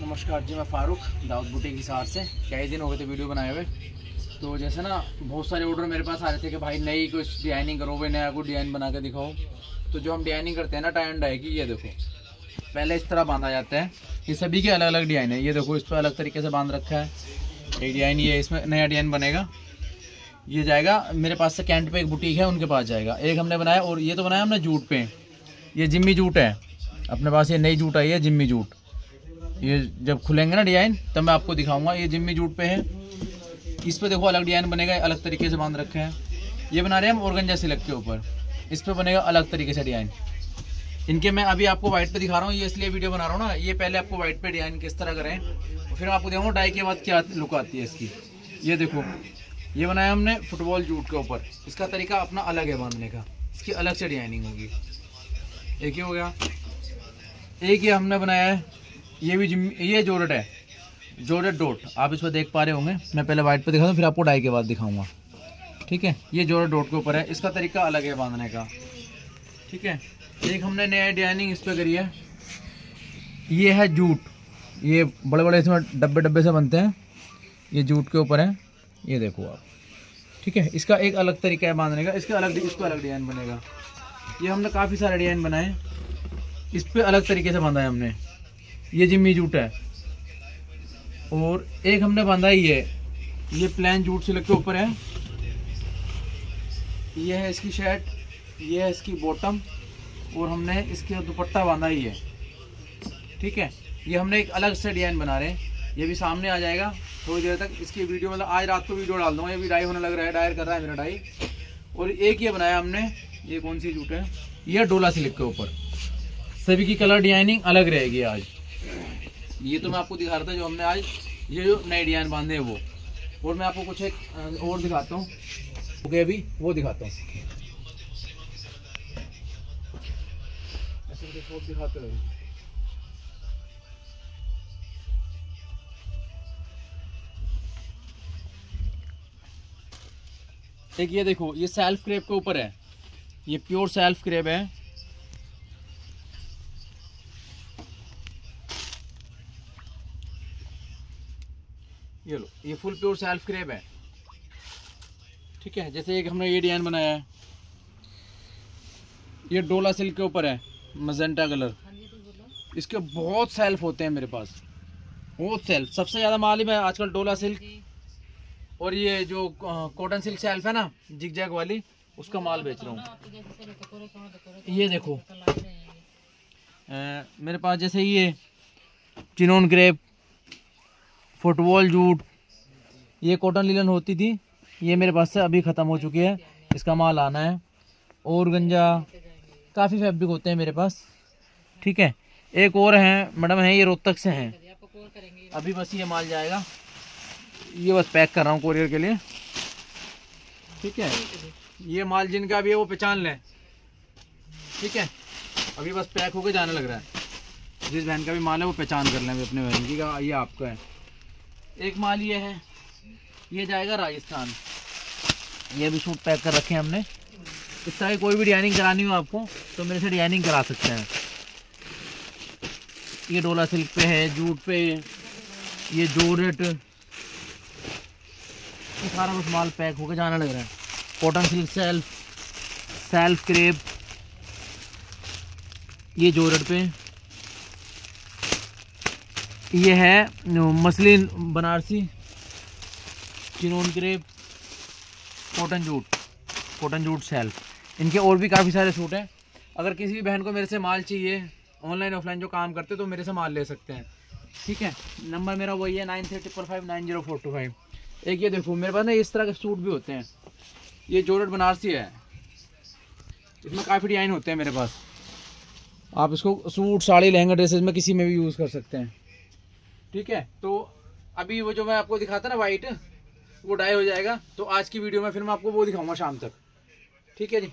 नमस्कार जी, मैं फारूक, दाऊद बुटीक हिसार से। कई दिन हो गए थे वीडियो बनाए हुए? तो जैसे ना, बहुत सारे ऑर्डर मेरे पास आ रहे थे कि भाई नई कुछ डिज़ाइनिंग करो, भाई नया कुछ डिज़ाइन बना के दिखाओ। तो जो हम डिज़ाइनिंग करते हैं ना टाई एंड डाई की, ये देखो। पहले इस तरह बांधा जाता है। ये सभी के अलग अलग डिज़ाइन है। ये देखो, इस पर अलग तरीके से बाँध रखा है। एक डिज़ाइन ये इसमें नया डिज़ाइन बनेगा। ये जाएगा, मेरे पास से कैंट पे एक बुटीक है, उनके पास जाएगा। एक हमने बनाया, और ये तो बनाया हमने जूट पे। ये जिम्मी जूट है। अपने पास ये नई जूट आई है, जिम्मी जूट। ये जब खुलेंगे ना डिज़ाइन तब मैं आपको दिखाऊँगा, ये जिम्मी जूट पे है। इस पे देखो अलग डिज़ाइन बनेगा अलग तरीके से बाँध रखे हैं। ये बना रहे हैं हम ऑर्गन सिलक के ऊपर। इस पे बनेगा अलग तरीके से डिज़ाइन इनके मैं अभी आपको व्हाइट पे दिखा रहा हूँ, ये इसलिए वीडियो बना रहा हूँ ना, ये पहले आपको व्हाइट पे डिज़ाइन किस तरह करें, फिर आपको देखूँगा डाई के बाद क्या लुक आती है इसकी। ये देखो, ये बनाया हमने फुटबॉल जूट के ऊपर। इसका तरीका अपना अलग है बांधने का। इसकी अलग से डिज़ाइनिंग होगी। एक ही हो गया। एक ये हमने बनाया है ये भी ये जोरट है। जोरट डोट आप इस पर देख पा रहे होंगे। मैं पहले वाइट पे दिखा दूँ फिर आपको डाई के बाद दिखाऊँगा। ठीक है? ये जोरट डोट के ऊपर है। इसका तरीका अलग है बांधने का। ठीक है? एक हमने नया डिज़ाइनिंग इस पर करी है। ये है जूट। ये बड़े बड़े इसमें डब्बे डब्बे से बनते हैं। ये जूट के ऊपर है। ये देखो आप। ठीक है? इसका एक अलग तरीका है बांधने का। इसका अलग, इसको अलग डिज़ाइन बनेगा। ये हमने काफ़ी सारे डिज़ाइन बनाए। इस पर अलग तरीके से बांधा है हमने। ये जिम्मी जूट है। और एक हमने बांधा ही है। ये प्लान जूट से के ऊपर है। ये है इसकी शर्ट, ये है इसकी बॉटम, और हमने इसके दुपट्टा बांधा ही है। ठीक है? ये हमने एक अलग से डिज़ाइन बना रहे हैं। ये भी सामने आ जाएगा। थोड़ी देर तक इसकी वीडियो मतलब आज रात को वीडियो डाल दूँगा। ये भी डाई होने लग रहा है, डायर कर रहा है मेरा डाई। और एक ये बनाया हमने। ये कौन सी जूट है? यह डोला सिल्क के ऊपर। सभी की कलर डिज़ाइनिंग अलग रहेगी आज। ये तो मैं आपको दिखा रहा था जो हमने आज, ये जो नए डिज़ाइन बांधे हैं वो। और मैं आपको कुछ एक और दिखाता हूँ। ओके अभी, वो दिखाता हूँ। दिखाते एक ये देखो, ये सेल्फ क्रेप के ऊपर है। ये प्योर सेल्फ क्रेप है। ये लो ये फुल प्योर सेल्फ क्रेप है। ठीक है जैसे एक हमने ये डिज़ाइन बनाया है। ये डोला सिल्क के ऊपर है मजेंटा कलर इसके बहुत सेल्फ होते हैं मेरे पास। बहुत सेल्फ सबसे ज़्यादा माल ही मैं आजकल डोला सिल्क और ये जो कॉटन सिल्क सेल्फ है ना जिग जैग वाली उसका माल बेच रहा हूँ। ये देखो। आ, मेरे पास जैसे ये चिनोन ग्रेप फुटबॉल जूट। ये कॉटन लीलन होती थी। ये मेरे पास से अभी ख़त्म हो चुकी है। इसका माल आना है। और गंजा। काफ़ी फैब्रिक होते हैं मेरे पास। ठीक है। एक और हैं। मैडम, है ये रोहतक से हैं। अभी बस ये माल जाएगा। ये बस पैक कर रहा हूँ कोरियर के लिए। ठीक है। ये माल जिनका भी है, वो पहचान लें। ठीक है। अभी बस पैक होकर जाने लग रहा है। जिस बहन का भी माल है, वो पहचान कर लें। अपने बहन की का, ये आपका है। एक माल ये है। ये जाएगा राजस्थान। ये भी सूट पैक कर रखे हैं हमने। इस तरह की कोई भी डिज़ाइनिंग करानी हो आपको तो मेरे से डिज़ाइनिंग करा सकते हैं। ये डोला सिल्क पे है, जूट पे, ये जोरेट ये सारा कुछ माल पैक होकर जाने लग रहा है। Cotton silk self self crepe ये जोरेट पे। ये है muslin Banarasi chinon crepe cotton jute cotton jute self इनके और भी काफ़ी सारे सूट हैं। अगर किसी भी बहन को मेरे से माल चाहिए, ऑनलाइन, ऑफलाइन जो काम करते तो मेरे से माल ले सकते हैं। ठीक है? नंबर मेरा वही है, nine three triple five nine zero four two five. एक ये देखो, मेरे पास ना इस तरह के सूट भी होते हैं। ये जोरट बनारसी है। इसमें काफ़ी डिज़ाइन होते हैं मेरे पास। आप इसको सूट, साड़ी, लहंगा, ड्रेसेस में किसी में भी यूज़ कर सकते हैं। ठीक है? तो अभी वो जो मैं आपको दिखाता ना वाइट वो डाई हो जाएगा। तो आज की वीडियो में फिर मैं आपको वो दिखाऊँगा शाम तक। ठीक है जी?